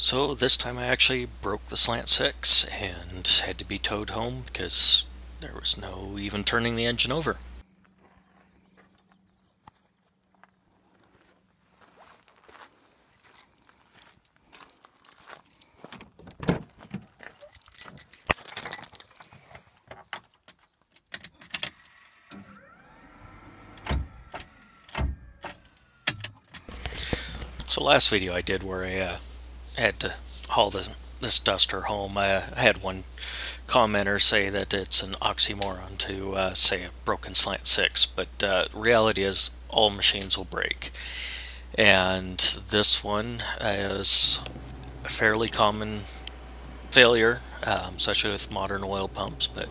So this time I actually broke the slant six and had to be towed home because there was no even turning the engine over. So last video I did where I uh, had to haul this, this Duster home, I, I, had one commenter say that it's an oxymoron to uh, say a broken slant 6, but uh, reality is all machines will break. And this one is a fairly common failure, um, especially with modern oil pumps, but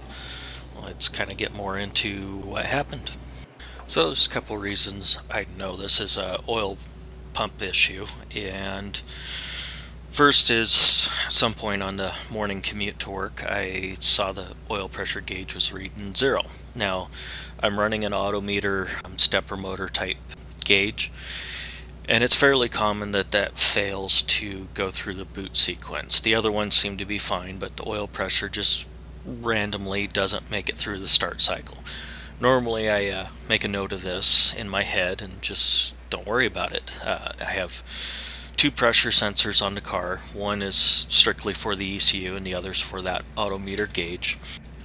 let's kind of get more into what happened. So there's a couple reasons I know this is a oil pump issue, and First is some point on the morning commute to work, I saw the oil pressure gauge was reading zero. Now, I'm running an AutoMeter um, stepper motor type gauge, and it's fairly common that that fails to go through the boot sequence. The other ones seem to be fine, but the oil pressure just randomly doesn't make it through the start cycle. Normally, I uh, make a note of this in my head and just don't worry about it. Uh, I have two pressure sensors on the car. One is strictly for the ECU and the other's for that AutoMeter gauge.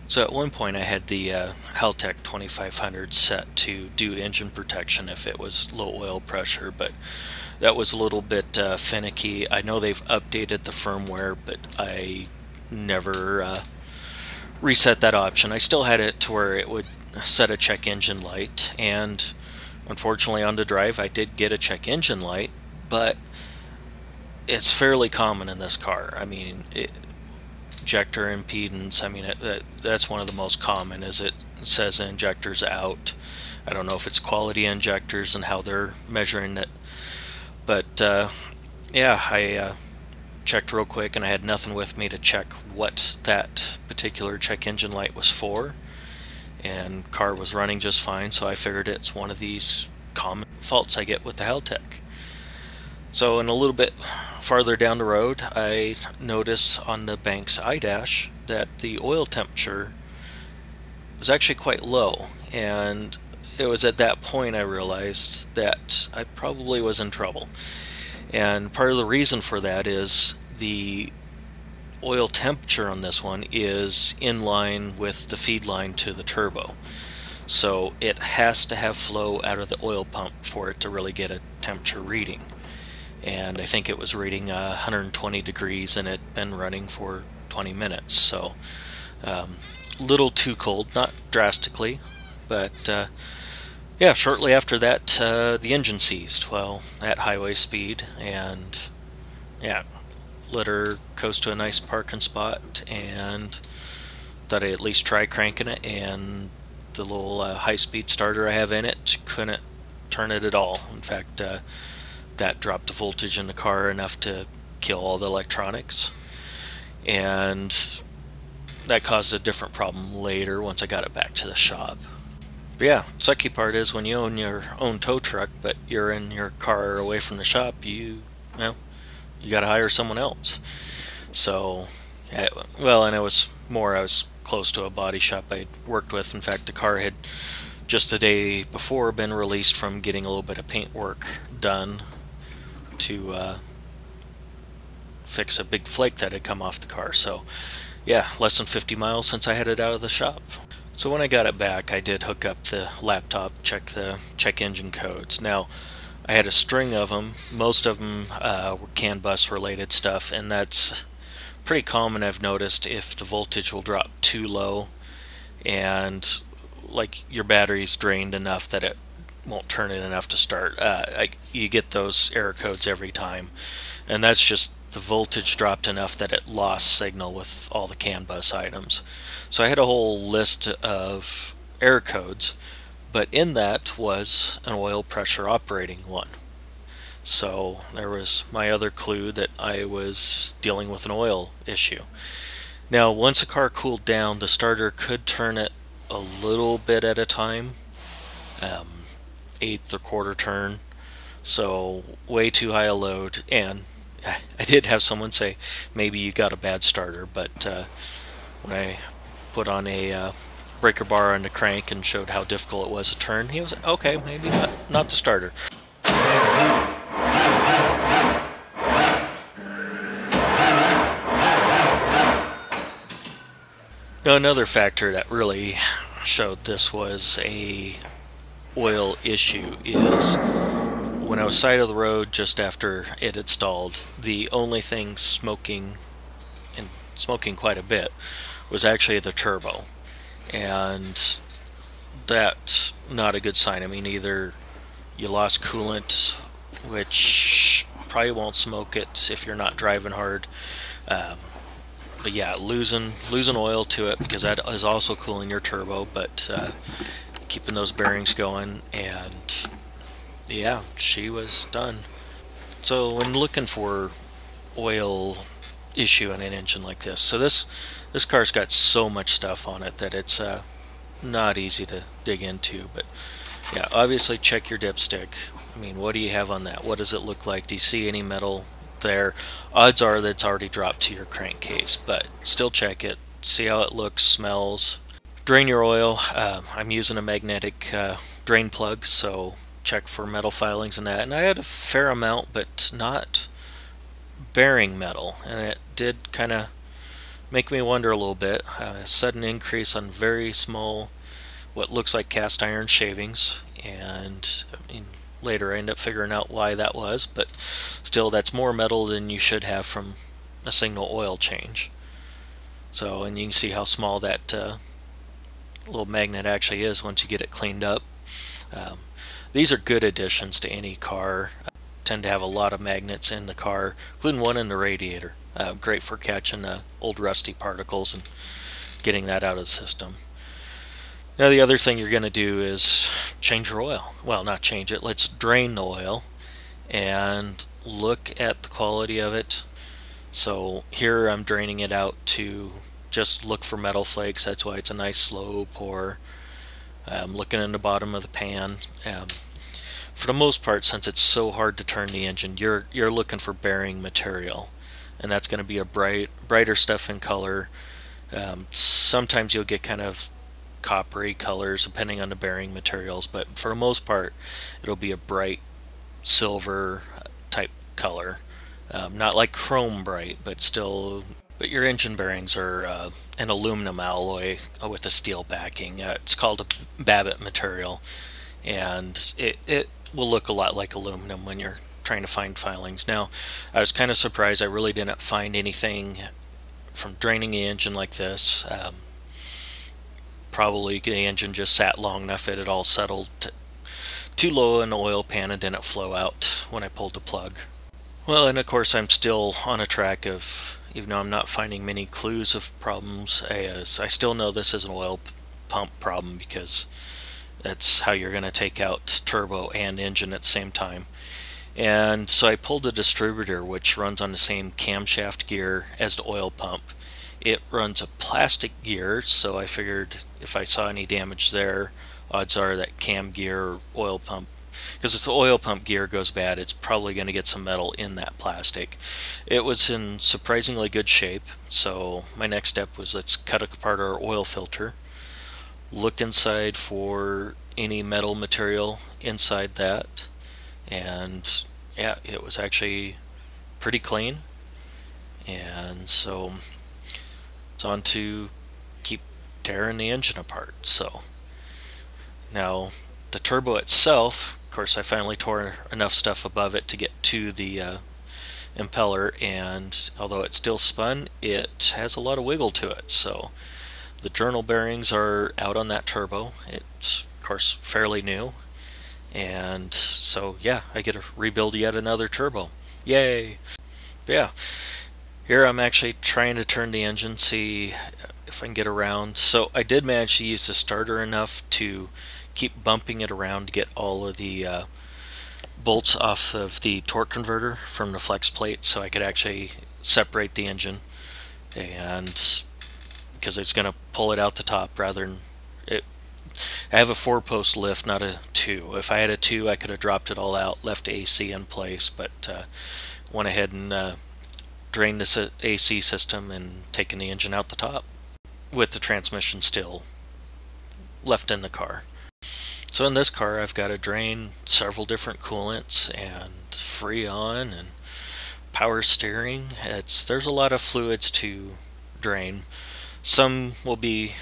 So at one point I had the uh, Haltech 2500 set to do engine protection if it was low oil pressure, but that was a little bit uh, finicky. I know they've updated the firmware, but I never uh, reset that option. I still had it to where it would set a check engine light, and unfortunately on the drive I did get a check engine light, but it's fairly common in this car. I mean, it, injector impedance. I mean, it, it, that's one of the most common. Is it says injectors out. I don't know if it's quality injectors and how they're measuring it, but uh, yeah, I uh, checked real quick and I had nothing with me to check what that particular check engine light was for, and car was running just fine. So I figured it's one of these common faults I get with the Haltech. So in a little bit farther down the road, I notice on the Banks iDash that the oil temperature was actually quite low. And it was at that point I realized that I probably was in trouble. And part of the reason for that is the oil temperature on this one is in line with the feed line to the turbo. So it has to have flow out of the oil pump for it to really get a temperature reading and I think it was reading uh, 120 degrees and it had been running for 20 minutes so um, little too cold not drastically but uh, yeah shortly after that uh, the engine seized well at highway speed and yeah let her coast to a nice parking spot and thought I'd at least try cranking it and the little uh, high-speed starter I have in it couldn't turn it at all. In fact uh, that dropped the voltage in the car enough to kill all the electronics. And that caused a different problem later once I got it back to the shop. But yeah, sucky part is when you own your own tow truck, but you're in your car away from the shop, you, well, you got to hire someone else. So, yeah, well, and it was more, I was close to a body shop I'd worked with. In fact, the car had just a day before been released from getting a little bit of paint work done to uh, fix a big flake that had come off the car. So, yeah, less than 50 miles since I had it out of the shop. So when I got it back, I did hook up the laptop, check the check engine codes. Now, I had a string of them. Most of them uh, were CAN bus related stuff, and that's pretty common. I've noticed if the voltage will drop too low, and like your battery's drained enough that it won't turn it enough to start. Uh, I, you get those error codes every time, and that's just the voltage dropped enough that it lost signal with all the CAN bus items. So I had a whole list of error codes, but in that was an oil pressure operating one. So there was my other clue that I was dealing with an oil issue. Now, once a car cooled down, the starter could turn it a little bit at a time. Um, eighth or quarter turn, so way too high a load, and I did have someone say maybe you got a bad starter, but uh, when I put on a uh, breaker bar on the crank and showed how difficult it was to turn, he was like, okay, maybe not, not the starter. Now another factor that really showed this was a oil issue is when I was side of the road just after it stalled. the only thing smoking and smoking quite a bit was actually the turbo. And that's not a good sign. I mean, either you lost coolant, which probably won't smoke it if you're not driving hard. Um, but yeah, losing losing oil to it because that is also cooling your turbo, but uh, keeping those bearings going, and yeah, she was done. So when looking for oil issue in an engine like this, so this this car's got so much stuff on it that it's uh, not easy to dig into, but yeah, obviously check your dipstick. I mean, what do you have on that? What does it look like? Do you see any metal there, odds are that it's already dropped to your crankcase, but still check it, see how it looks, smells. Drain your oil. Uh, I'm using a magnetic uh, drain plug, so check for metal filings and that. And I had a fair amount, but not bearing metal, and it did kind of make me wonder a little bit. Uh, a sudden increase on very small, what looks like cast iron shavings, and I mean, later I end up figuring out why that was, but still that's more metal than you should have from a single oil change. So, and you can see how small that uh, little magnet actually is once you get it cleaned up. Um, these are good additions to any car. I tend to have a lot of magnets in the car, including one in the radiator. Uh, great for catching uh, old rusty particles and getting that out of the system. Now the other thing you're going to do is change your oil. Well, not change it. Let's drain the oil and look at the quality of it. So here I'm draining it out to just look for metal flakes. That's why it's a nice slow pour. I'm looking in the bottom of the pan. Um, for the most part, since it's so hard to turn the engine, you're you're looking for bearing material, and that's going to be a bright brighter stuff in color. Um, sometimes you'll get kind of coppery colors depending on the bearing materials, but for the most part, it'll be a bright silver type color. Um, not like chrome bright, but still. But your engine bearings are uh, an aluminum alloy with a steel backing. Uh, it's called a Babbitt material, and it, it will look a lot like aluminum when you're trying to find filings. Now, I was kind of surprised I really didn't find anything from draining the engine like this. Um, probably the engine just sat long enough it had all settled too low in the oil pan and didn't flow out when I pulled the plug. Well, and of course I'm still on a track of, even though I'm not finding many clues of problems, as uh, I still know this is an oil pump problem because that's how you're going to take out turbo and engine at the same time. And so I pulled a distributor which runs on the same camshaft gear as the oil pump it runs a plastic gear, so I figured if I saw any damage there, odds are that cam gear or oil pump, because if the oil pump gear goes bad, it's probably going to get some metal in that plastic. It was in surprisingly good shape, so my next step was let's cut apart our oil filter, look inside for any metal material inside that, and yeah, it was actually pretty clean. And so it's on to keep tearing the engine apart. So now the turbo itself, course, I finally tore enough stuff above it to get to the uh, impeller, and although it still spun, it has a lot of wiggle to it. So the journal bearings are out on that turbo. It's of course fairly new, and so yeah, I get to rebuild yet another turbo. Yay! But yeah. Here I'm actually trying to turn the engine, see if I can get around. So I did manage to use the starter enough to keep bumping it around to get all of the uh, bolts off of the torque converter from the flex plate so I could actually separate the engine and because it's going to pull it out the top rather than it I have a four post lift not a two if I had a two I could have dropped it all out left AC in place but uh, went ahead and uh, drained the AC system and taken the engine out the top with the transmission still left in the car. So in this car I've got to drain several different coolants and Freon and power steering. It's There's a lot of fluids to drain. Some will be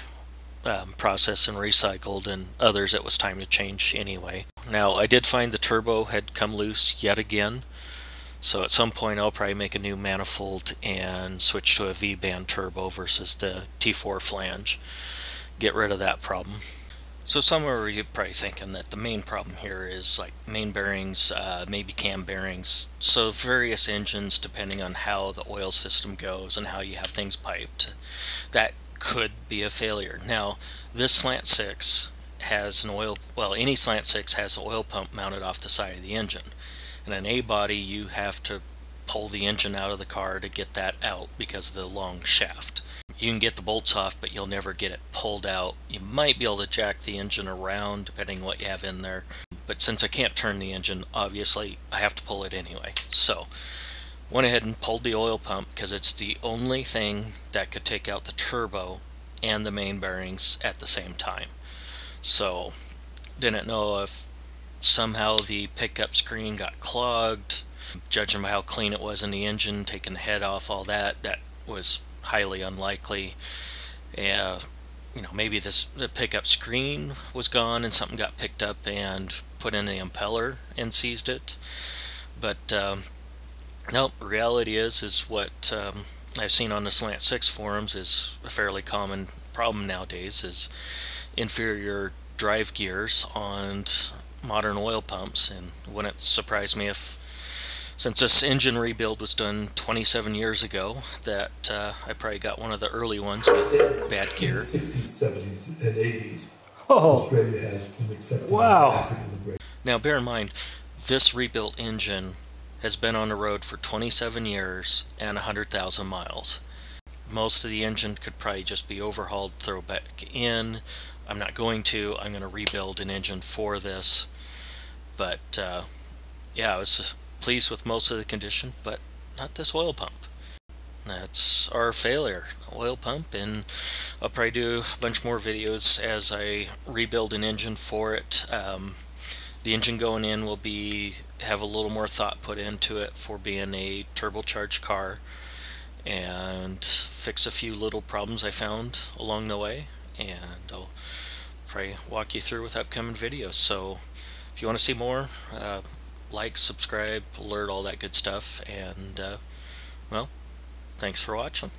um, processed and recycled and others it was time to change anyway. Now I did find the turbo had come loose yet again. So at some point I'll probably make a new manifold and switch to a V-band turbo versus the T4 flange. Get rid of that problem. So somewhere you're probably thinking that the main problem here is like main bearings, uh, maybe cam bearings. So various engines, depending on how the oil system goes and how you have things piped, that could be a failure. Now, this slant six has an oil, well, any slant six has an oil pump mounted off the side of the engine. In an A body, you have to pull the engine out of the car to get that out because of the long shaft. You can get the bolts off, but you'll never get it pulled out. You might be able to jack the engine around depending what you have in there. But since I can't turn the engine, obviously, I have to pull it anyway. So, went ahead and pulled the oil pump because it's the only thing that could take out the turbo and the main bearings at the same time. So, didn't know if somehow the pickup screen got clogged. Judging by how clean it was in the engine, taking the head off, all that, that was highly unlikely. Uh, you know, maybe this the pickup screen was gone and something got picked up and put in the impeller and seized it. But um, no, reality is is what um, I've seen on the Slant Six forums is a fairly common problem nowadays is inferior drive gears on modern oil pumps, and wouldn't surprise me if, since this engine rebuild was done 27 years ago, that uh, I probably got one of the early ones with bad gear. In the 60s, 70s, and 80s, Oh, Australia has been accepting Wow. acid in the brake. Now, bear in mind, this rebuilt engine has been on the road for 27 years and 100,000 miles. Most of the engine could probably just be overhauled, throw back in. I'm not going to. I'm going to rebuild an engine for this. But uh, yeah, it was pleased with most of the condition, but not this oil pump. That's our failure, oil pump, and I'll probably do a bunch more videos as I rebuild an engine for it. Um, the engine going in will be have a little more thought put into it for being a turbocharged car and fix a few little problems I found along the way and I'll probably walk you through with upcoming videos so if you want to see more uh, like subscribe alert all that good stuff and uh, well thanks for watching